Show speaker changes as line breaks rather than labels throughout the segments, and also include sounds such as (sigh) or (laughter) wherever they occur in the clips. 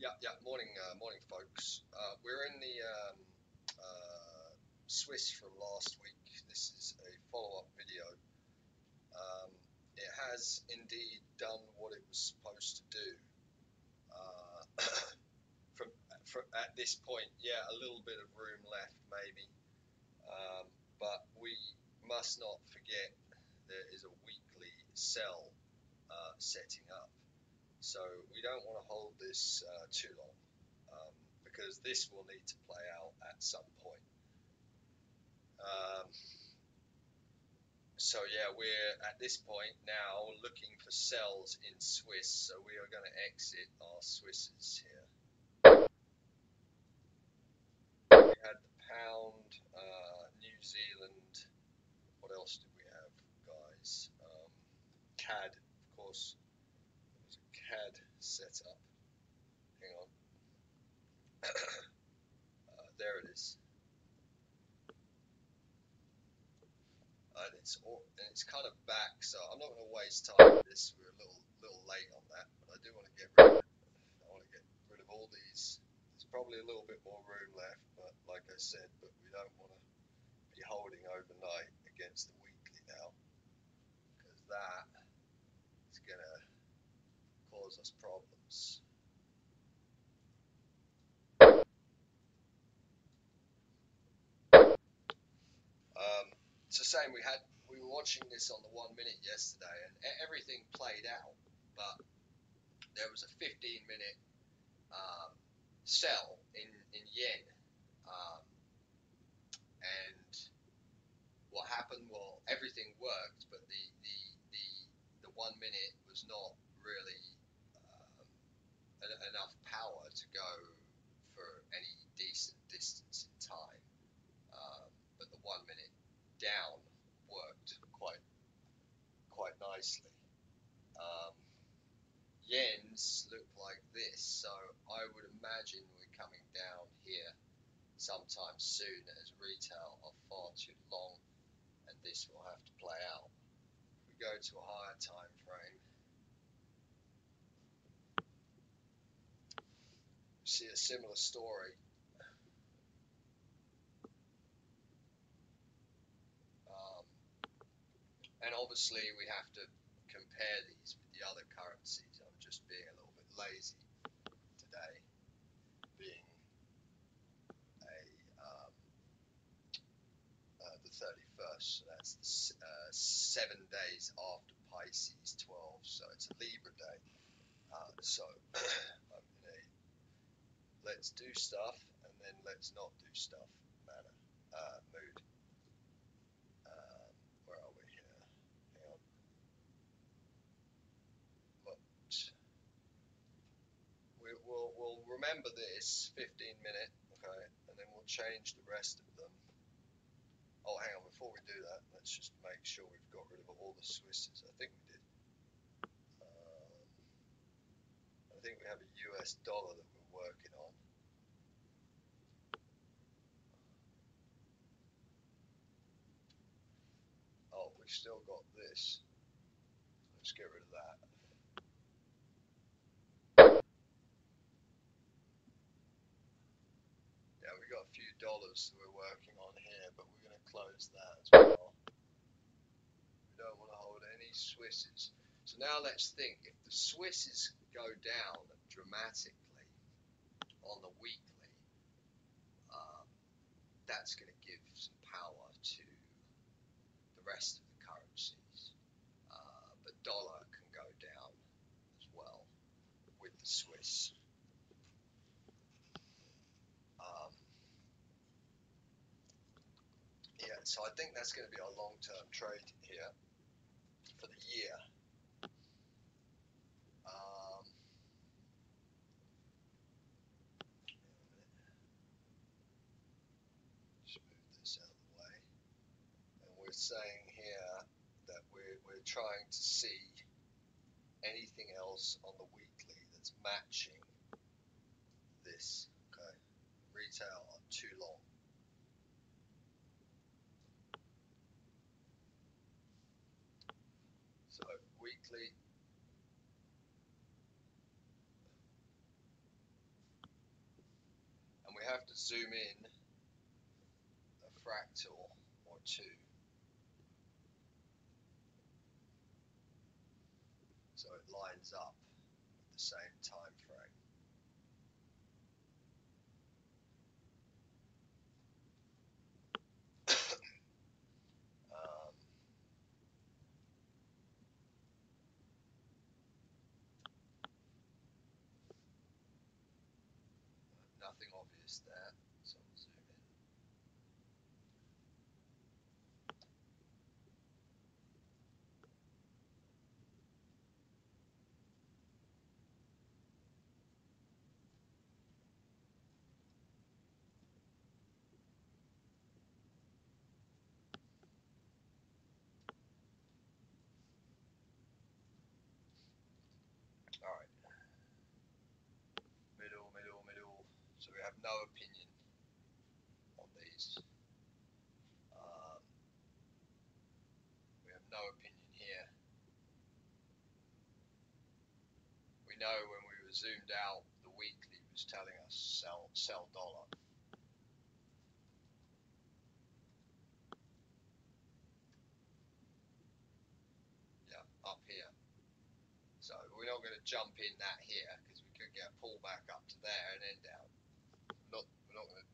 Yeah, yeah. Morning, uh, morning, folks. Uh, we're in the um, uh, Swiss from last week. This is a follow-up video. Um, it has indeed done what it was supposed to do. Uh, (coughs) from, from at this point, yeah, a little bit of room left, maybe, um, but we must not forget there is a weekly sell uh, setting up. So we don't want to hold this uh, too long um, because this will need to play out at some point. Um, so yeah, we're at this point now looking for sells in Swiss. So we are going to exit our Swisses here. We had the pound, uh, New Zealand. What else did we have, guys? Um, CAD, of course CAD setup. Hang on. (clears throat) uh, there it is. And it's all, and it's kind of back, so I'm not going to waste time with this. We're a little little late on that, but I do want to get rid of. I want to get rid of all these. There's probably a little bit more room left, but like I said, but we don't want to be holding overnight against the weekly now, because that is going to cause us problems. Um, it's the same. We had we were watching this on the one minute yesterday, and everything played out, but there was a 15 minute um, sell in in yen, um, and what happened? Well, everything worked, but the the the, the one minute was not really um, en- enough power to go for any decent distance in time. Um, but the one minute down worked quite quite nicely. Um, yens look like this, so I would imagine we're coming down here sometime soon as retail are far too long, and this will have to play out. If we go to a higher time frame, see a similar story. Um, and obviously, we have to compare these with the other currencies. I'm just being a little bit lazy today, being a um, uh, the 31st. So that's uh, seven days after Pisces 12. So it's a Libra day. Uh, so (clears throat) I'm let's do stuff and then let's not do stuff manner uh, mood. Um, where are we here? Hang on. But we, we'll, we'll remember this 15 minute, okay, and then we'll change the rest of them. Oh, hang on, before we do that, let's just make sure we've got rid of all the Swisses. I think we did. Um, I think we have a US dollar that we're working on. Oh, we've still got this. Let's get rid of that. Yeah, we got a few dollars that we're working on here, but we're going to close that as well. We don't want to hold any Swisses. So now let's think if the Swisses go down dramatically on the weekly, um, that's going to give some power to the rest of the currencies. Uh, but dollar can go down as well with the Swiss. Um, yeah, so I think that's going to be our long-term trade here for the year. Um, just move this out of the way. And we're saying here that we're, we're trying to see anything else on the weekly that's matching this. Okay, retail are too long. So weekly we have to zoom in a fractal or two. So it lines up at the same time frame. um, nothing obvious there, so we'll zoom in. All right. Middle, middle, middle. So we have no opinion on these. Um, we have no opinion here. We know when we were zoomed out, the weekly was telling us sell, sell dollar. Yeah, up here. So we're not going to jump in that here because we could get a pullback up to there and then down. Not, we're not going to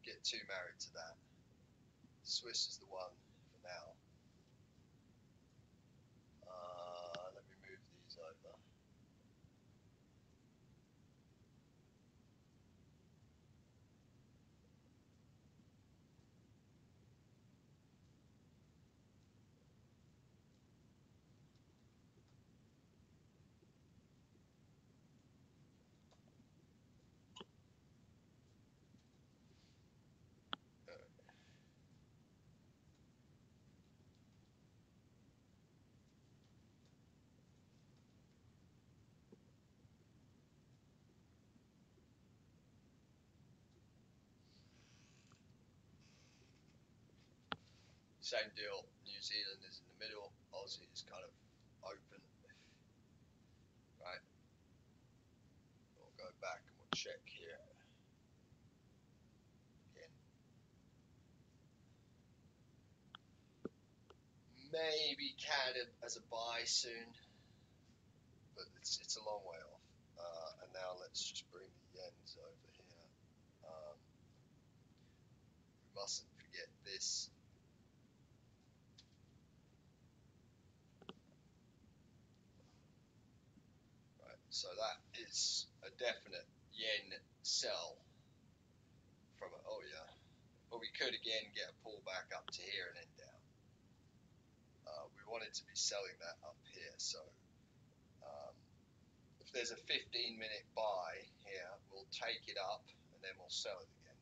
get too married to that. Swiss is the one for now. Uh, let me move these over. Same deal. New Zealand is in the middle. Aussie is kind of open. Right. We'll go back and we'll check here. Again. Maybe CAD as a buy soon, but it's it's a long way off. Uh, and now let's just bring the yens over here. Um, we mustn't forget this. Right, so that is a definite yen sell from a, oh yeah, but we could again get a pullback up to here and then down. Uh, we wanted to be selling that up here, so um, if there's a 15 minute buy here, we'll take it up and then we'll sell it again.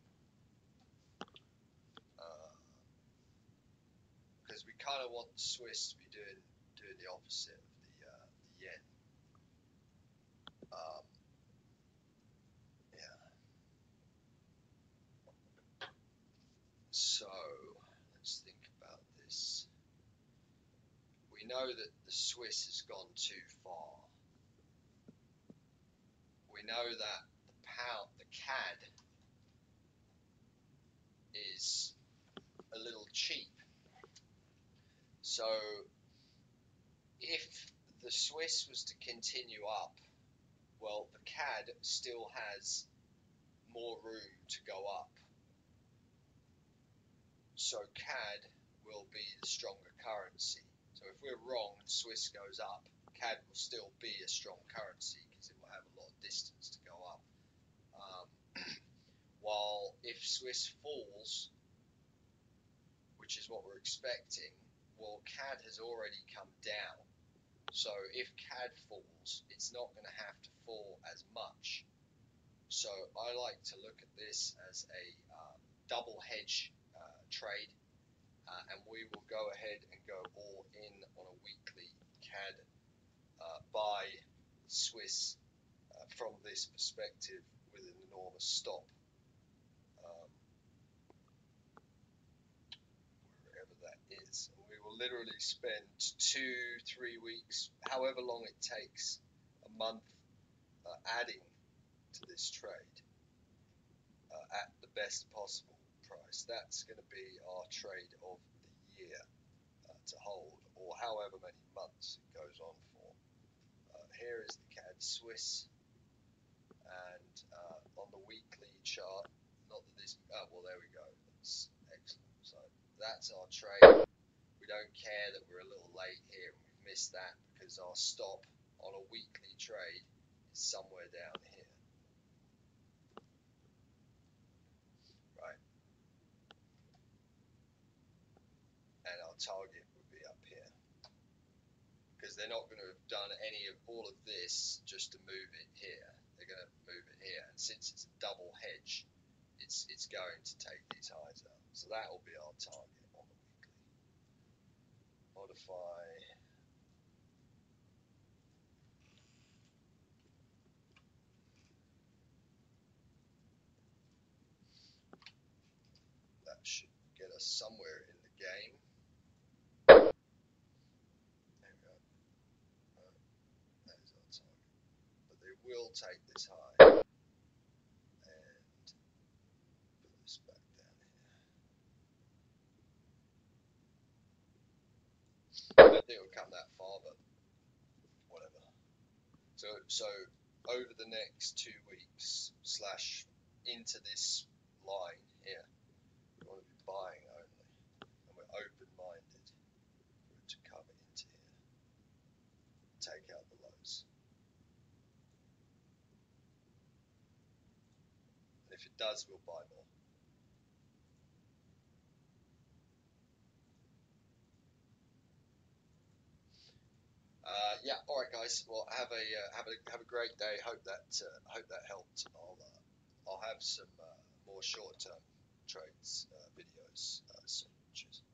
Because we kind of want the Swiss to be doing doing the opposite of the, uh, the yen. Um, yeah. So let's think about this. We know that the Swiss has gone too far. We know that the pound, the CAD, is a little cheap. So if the Swiss was to continue up, well, the CAD still has more room to go up. So CAD will be the stronger currency. So if we're wrong and Swiss goes up, CAD will still be a strong currency because it will have a lot of distance to go up. Um, (clears throat) while if Swiss falls, which is what we're expecting, well, CAD has already come down. So if CAD falls, it's not going to have to fall as much. So I like to look at this as a uh, double hedge uh, trade, uh, and we will go ahead and go all in on a weekly CAD uh, buy Swiss uh, from this perspective with an enormous stop. Um, wherever that is. Will literally spend two, three weeks, however long it takes, a month, uh, adding to this trade. uh, at the best possible price. That's going to be our trade of the year uh, to hold, or however many months it goes on for. Uh, here is the CAD Swiss, and uh, on the weekly chart, not that this, oh, well, there we go. That's excellent. So that's our trade. We don't care that we're a little late here and we've missed that because our stop on a weekly trade is somewhere down here. Right. And our target would be up here. Because they're not going to have done any of all of this just to move it here. They're going to move it here. And since it's a double hedge, it's it's going to take these highs out. So that will be our target. Modify. That should get us somewhere in the game. There we go. Uh, that is our target. But they will take this high. And put this back down here. I don't think it'll come that far, but whatever. So, so over the next two weeks slash into this line here, we want to be buying only, and we're open-minded to come into here, take out the lows. And if it does, we'll buy more. Yeah. All right, guys. Well, have a uh, have a have a great day. Hope that uh, hope that helped. I'll uh, I'll have some uh, more short term trades uh, videos uh,